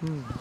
嗯。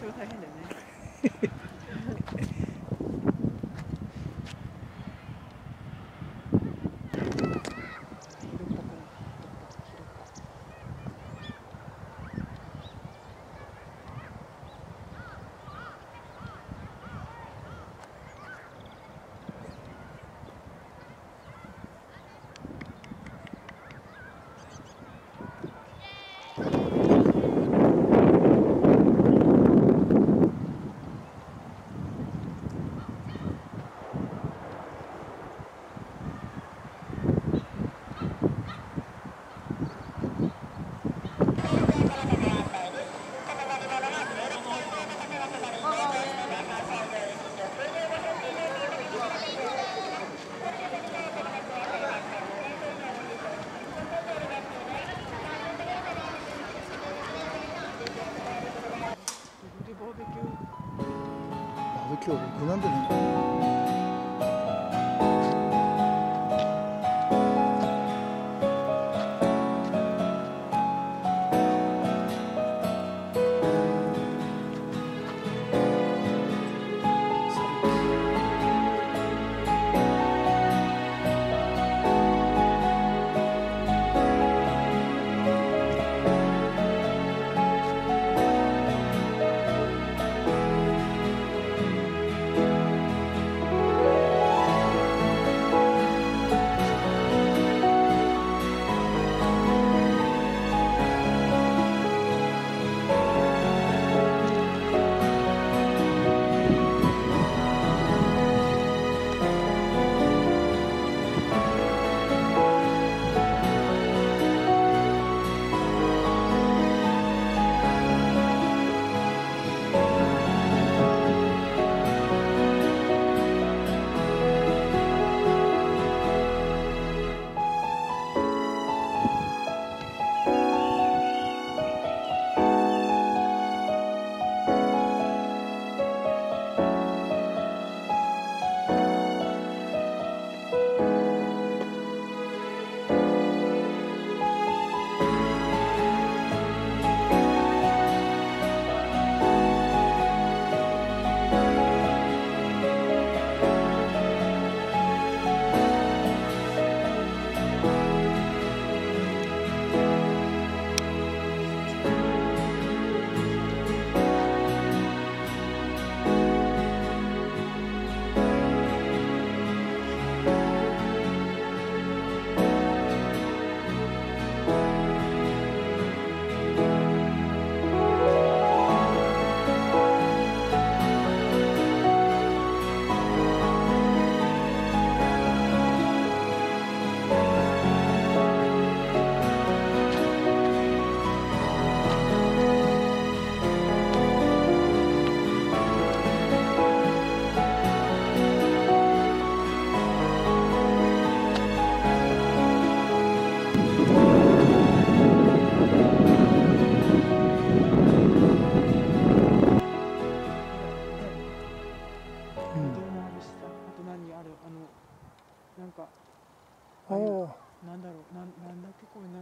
大変だよね。今日僕なんでね。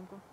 Santo.